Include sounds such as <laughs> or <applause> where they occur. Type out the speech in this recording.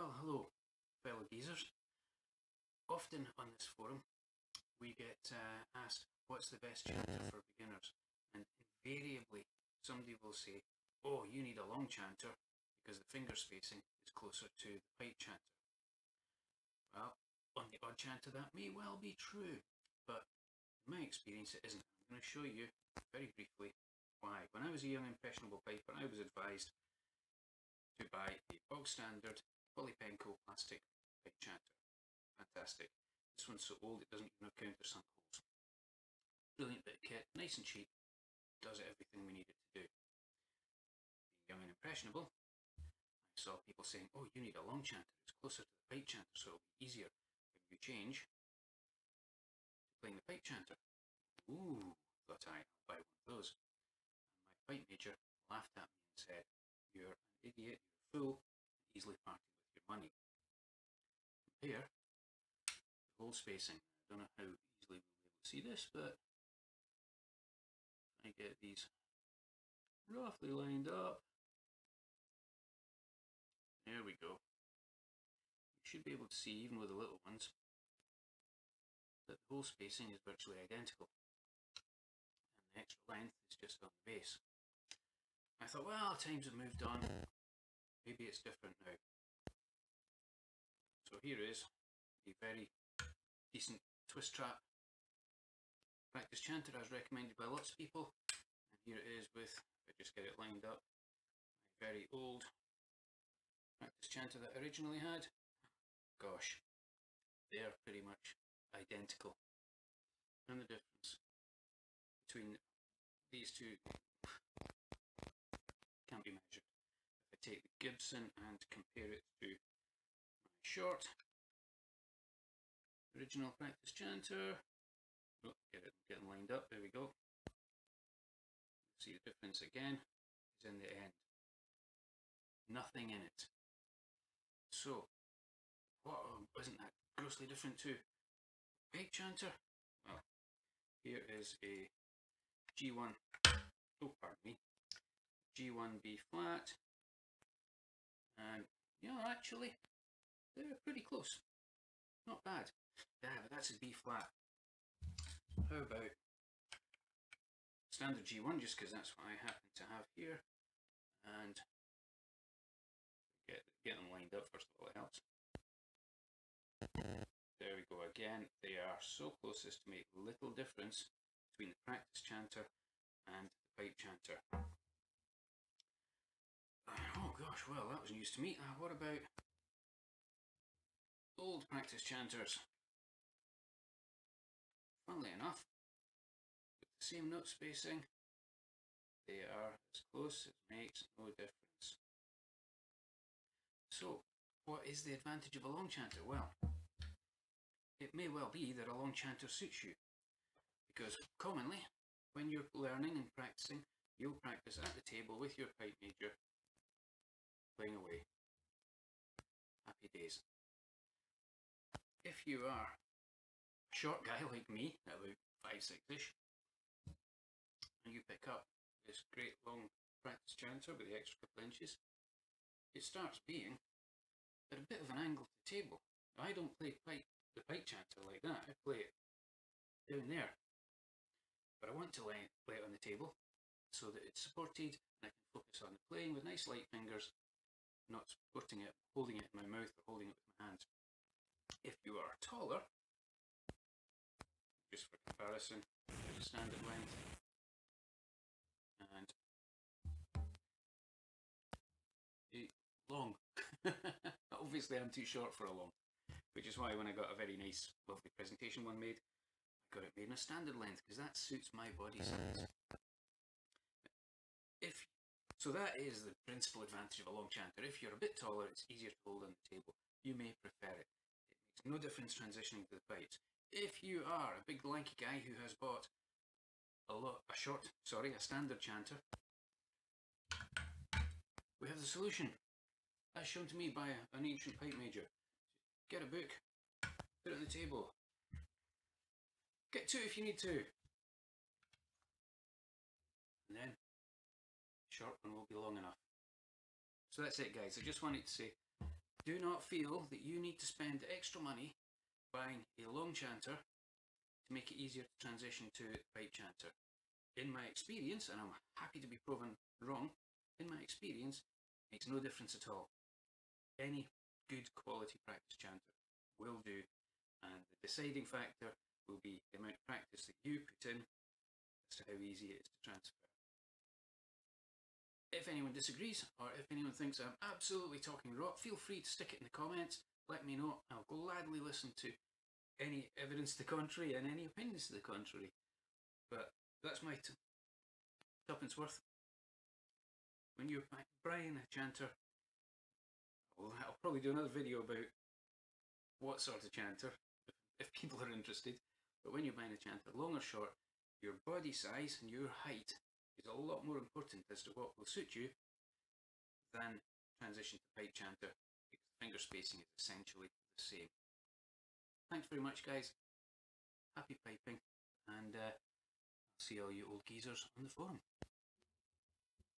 Well, hello, fellow geezers. Often on this forum, we get uh, asked what's the best chanter for beginners, and invariably somebody will say, "Oh, you need a long chanter because the finger spacing is closer to the pipe chanter." Well, on the odd chanter, that may well be true, but in my experience, it isn't. I'm going to show you very briefly why. When I was a young impressionable piper, I was advised to buy a bog standard Polypenco plastic pipe chanter. Fantastic. This one's so old it doesn't even have countersunk holes. Brilliant bit of kit, nice and cheap, does everything we need it to do. Being young and impressionable, I saw people saying, oh, you need a long chanter, it's closer to the pipe chanter, so it'll be easier when you change to playing the pipe chanter. Ooh, thought I, I'll buy one of those. And my pipe major laughed at me and said, you're an idiot, you're a fool, easily parted money. Compare the hole spacing. I don't know how easily we'll be able to see this, but I get these roughly lined up. There we go. You should be able to see, even with the little ones, that the hole spacing is virtually identical. And the extra length is just on the base. I thought, well, times have moved on. Maybe it's different now. So here is a very decent twist trap practice chanter as recommended by lots of people. And here it is with, I just get it lined up, my very old practice chanter that I originally had. Gosh, they are pretty much identical. And the difference between these two can't be measured. If I take the Gibson and compare it to short original practice chanter, oh, get it getting lined up, there we go. See the difference again is in the end. Nothing in it. So, what um, isn't that grossly different to pipe chanter? Well, here is a G1, oh pardon me, G1 B flat, and yeah, actually, they're pretty close. Not bad. Yeah, but that's a B flat. How about standard G1, just because that's what I happen to have here, and get, get them lined up first of all, it helps. There we go again. They are so close as to make little difference between the practice chanter and the pipe chanter. Oh gosh, well that was news to me. Uh, what about old practice chanters? Funnily enough, with the same note spacing, they are as close as makes no difference. So, what is the advantage of a long chanter? Well, it may well be that a long chanter suits you, because commonly, when you're learning and practicing, you'll practice at the table with your pipe major, playing away. Happy days. If you are a short guy <laughs> like me, about five six ish, and you pick up this great long practice chanter with the extra couple inches, it starts being at a bit of an angle to the table. I don't play pipe, the pipe chanter like that, I play it down there. But I want to lay, lay it on the table so that it's supported and I can focus on the playing with nice light fingers, not supporting it, holding it in my mouth or holding it with my hands. If you are taller, just for comparison, standard length and long. <laughs> Obviously I'm too short for a long, which is why when I got a very nice, lovely presentation one made, I got it made in a standard length because that suits my body size. If so, that is the principal advantage of a long chanter. If you're a bit taller, it's easier to hold on the table. You may prefer it. No difference transitioning to the pipes. If you are a big lanky guy who has bought a lot, a short, sorry, a standard chanter, we have the solution. As shown to me by an ancient pipe major. Get a book, put it on the table. Get two if you need to. And then, short one will be long enough. So that's it guys, I just wanted to say do not feel that you need to spend extra money buying a long chanter to make it easier to transition to pipe chanter. In my experience, and I'm happy to be proven wrong, in my experience, makes no difference at all. Any good quality practice chanter will do, and the deciding factor will be the amount of practice that you put in as to how easy it is to transfer. Anyone disagrees, or if anyone thinks I'm absolutely talking rot, feel free to stick it in the comments. Let me know. I'll gladly listen to any evidence to the contrary and any opinions to the contrary. But that's my tuppence worth. When you're buying a chanter, well, I'll probably do another video about what sort of chanter, if people are interested. But when you're buying a chanter, long or short, your body size and your height is a lot more important as to what will suit you than transition to pipe chanter because finger spacing is essentially the same. Thanks very much guys, happy piping and uh, I'll see all you old geezers on the forum.